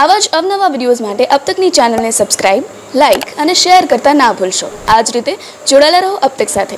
આવા જ અવનવા વિડીયોઝ માટે અબ તકની ચેનલને સબસ્ક્રાઇબ લાઇક અને શેર કરતા ના ભૂલશો. આ જ રીતે જોડાયેલા રહો અબ તક સાથે.